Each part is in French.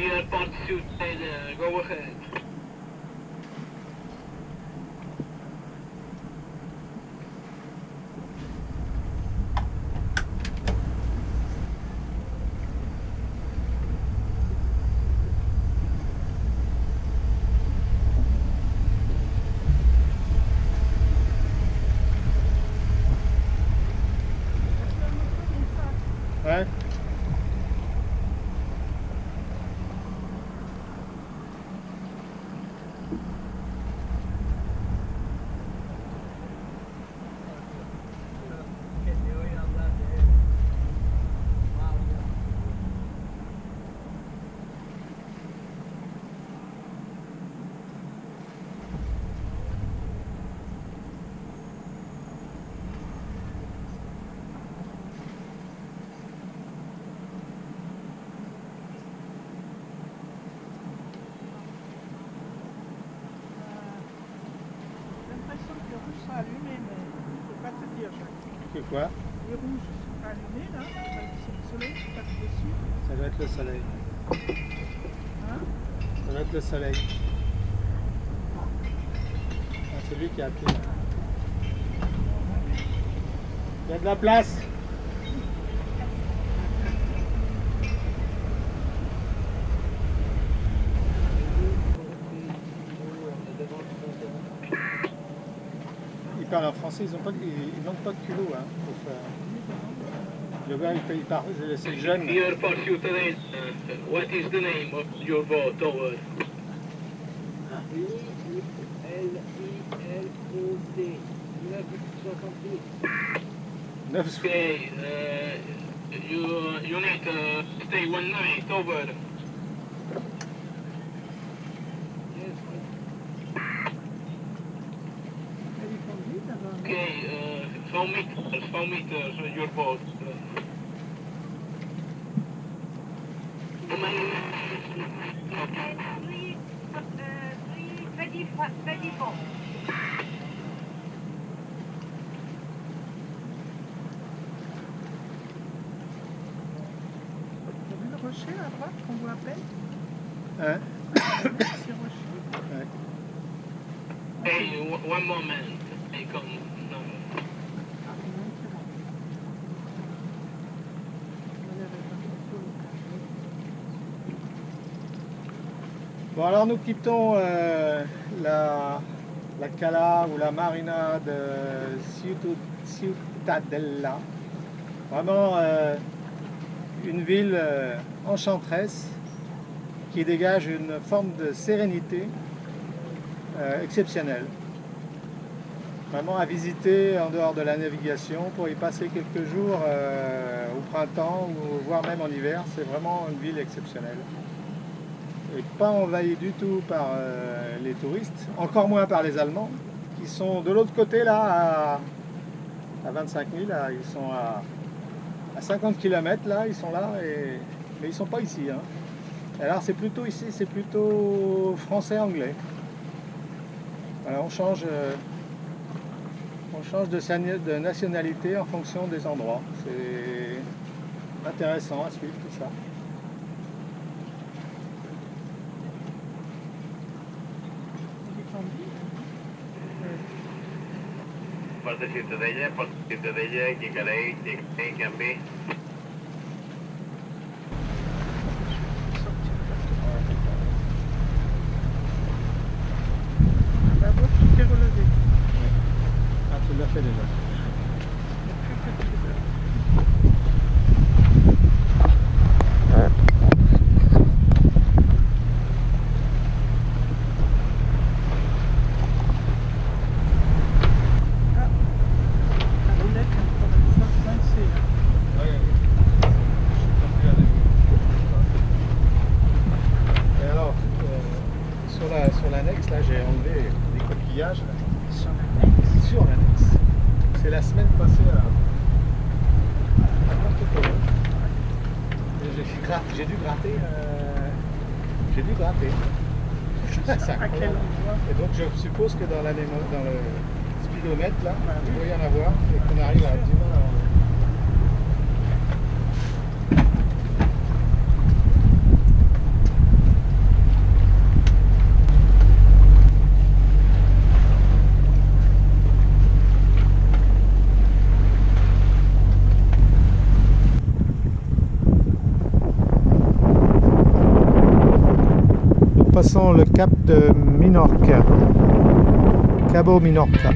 You're a pantsuit, go ahead. Que quoi Les rouges sont pas allumés, là. C'est le soleil qui passe dessus. Ça doit être le soleil. Hein Ça doit être le soleil. Ah, c'est lui qui a appelé. Il y a de la place. Français, ils n'ont pas, ils, manquent pas de culot. Hein, pour faire. Le gars, il, c'est jeune. What is the name of your boat tower? L-I-L-O-D. 968. 9 Okay, uh, you you need to stay one night over. Yes, Mais ils font vite, là-bas. Okay, uh, how meters? How meters uh, your boat? Three, uh, three, twenty-four, twenty-four. T'as vu le rocher à droite qu'on voit à peine Hein? Petit rocher. Hey, w- one moment. I come now. Ah, non, c'est bon. On avait pas beaucoup le Bon alors nous quittons euh, la, la Cala ou la Marina de Ciutu- Ciutadella. Vraiment euh, une ville euh, enchanteresse qui dégage une forme de sérénité euh, exceptionnelle. Vraiment à visiter en dehors de la navigation pour y passer quelques jours euh, au printemps ou voire même en hiver. C'est vraiment une ville exceptionnelle et pas envahi du tout par euh, les touristes, encore moins par les Allemands, qui sont de l'autre côté là, à, à 25 000, là, ils sont à, à 50 km là, ils sont là, et, mais ils sont pas ici. hein. Alors c'est plutôt ici, c'est plutôt français-anglais. Voilà, on change, euh, on change de nationalité en fonction des endroits. C'est intéressant à suivre tout ça. Port de Ciutadella, Port de Ciutadella, Quicarei, Quicarei, Cambé. La boîte tout est relevée. Ah, tu l'as fait déjà. La roulette est encore une fois coincée. là. Et alors, euh, sur la sur l'annexe, là, j'ai enlevé Sur l'annexe. C'est la semaine passée à, à. Et J'ai dû gratter. euh, j'ai dû gratter. À quel Et donc je suppose que dans, dans le speedomètre, là, il doit y en avoir et qu'on arrive à du le cap de Minorca. Cabo Minorca.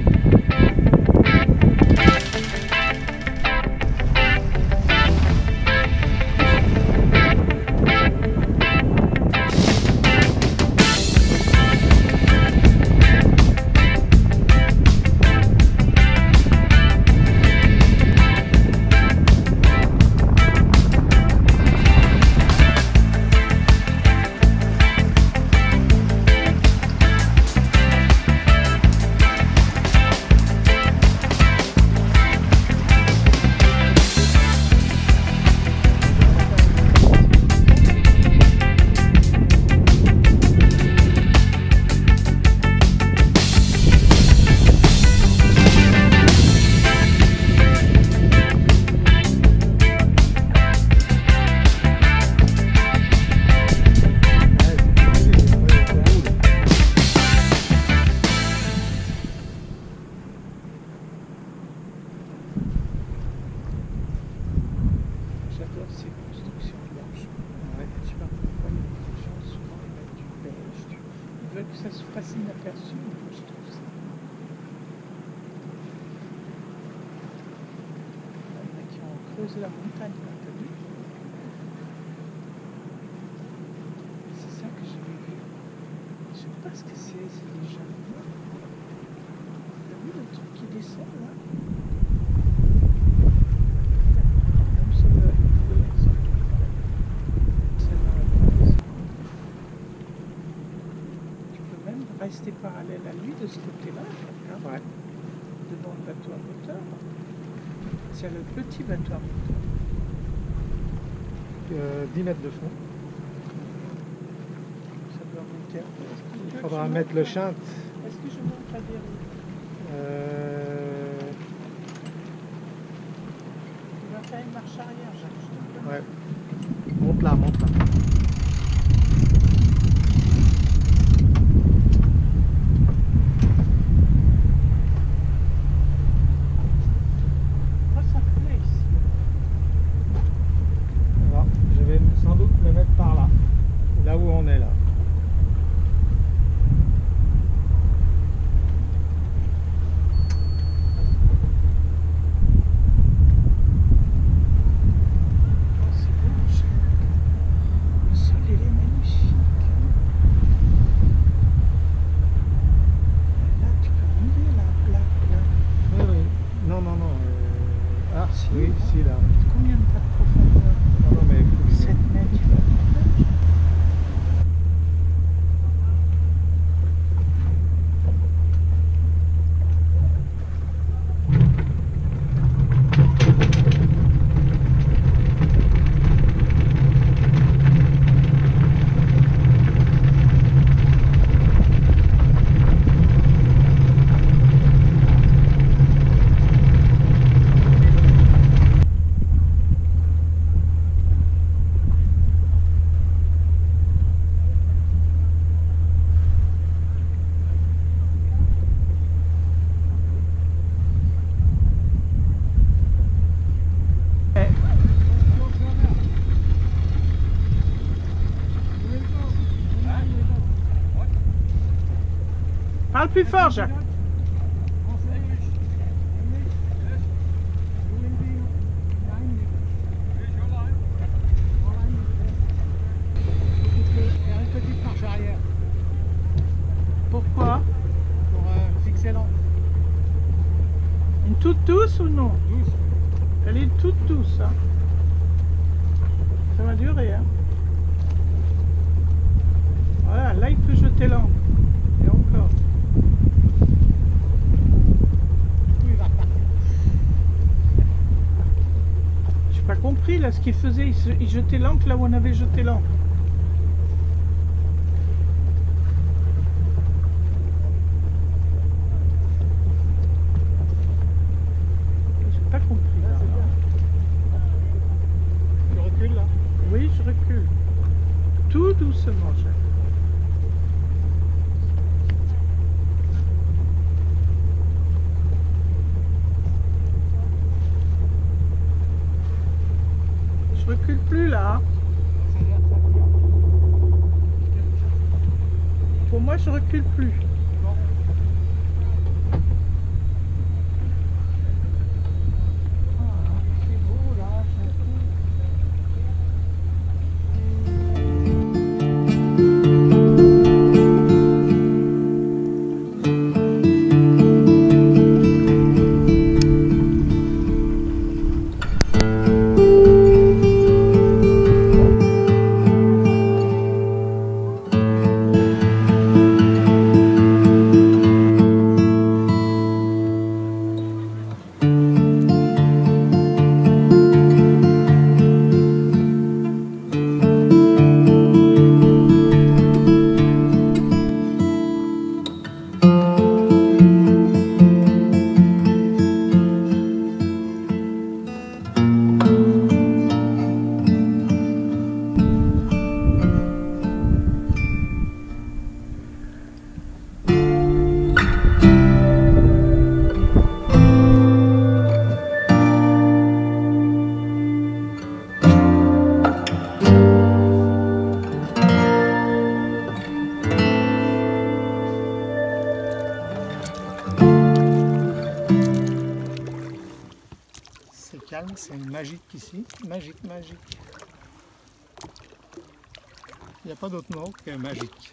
Creusé la montagne, t'as vu C'est ça que j'avais vu. Je sais pas ce que c'est, c'est des jardins. T'as vu le truc qui descend là? C'est rester parallèle à lui de ce côté-là, Ouais. devant le bateau à moteur. C'est le petit bateau. Euh, 10 mètres de fond. Ça doit monter Il faudra mettre le la- chant. Est-ce que je monte la dérive Euh, Tu vas faire une marche arrière, Jacques. ouais. Monte là, monte là. Plus fort, Jacques. Là ce qu'il faisait. Il, se- jetait l'encre là où on avait jeté l'encre. J'ai pas compris. là. Tu recules là Oui, je recule. Tout doucement, Jacques. Je recule plus là. hein. Ça vient de sortir. moi je recule plus. Calme, c'est magique ici. Magique, magique. Il n'y a pas d'autre mot que magique.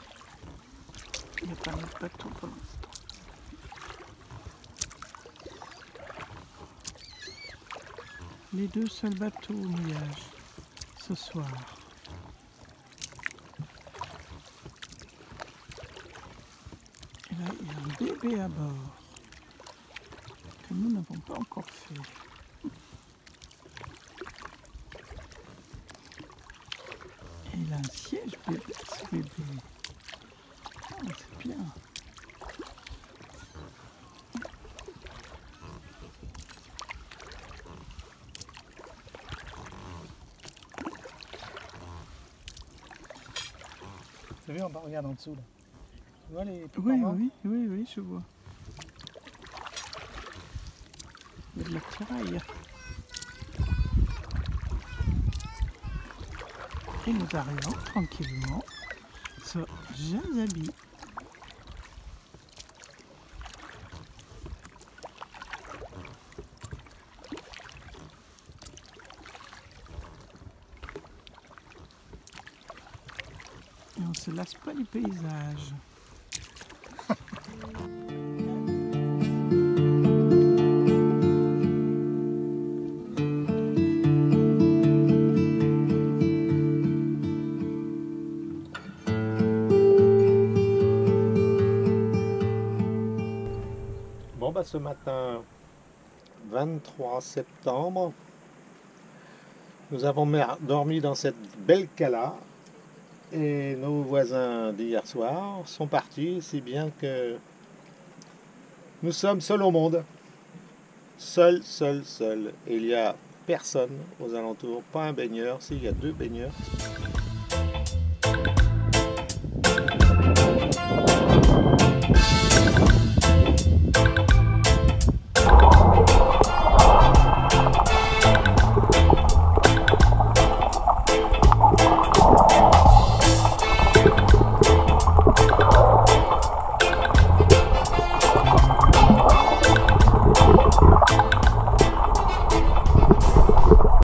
Il n'y a pas de bateau. Les deux seuls bateaux au mouillage ce soir. Et là, il y a un bébé à bord que nous n'avons pas encore fait. Et un siège bébé. Ah, c'est bien. Tu as vu, on regarde en dessous là. Tu vois les petits Oui, oui, oui, oui, je vois. Il y a de la tiraille. Et nous arrivons tranquillement sur Jazabi. Et on se lasse pas du paysage. Ce matin 23 septembre, nous avons dormi dans cette belle cala et nos voisins d'hier soir sont partis, si bien que nous sommes seuls au monde. Seuls, seuls, seuls. Il n'y a personne aux alentours, pas un baigneur, s'il y a deux baigneurs.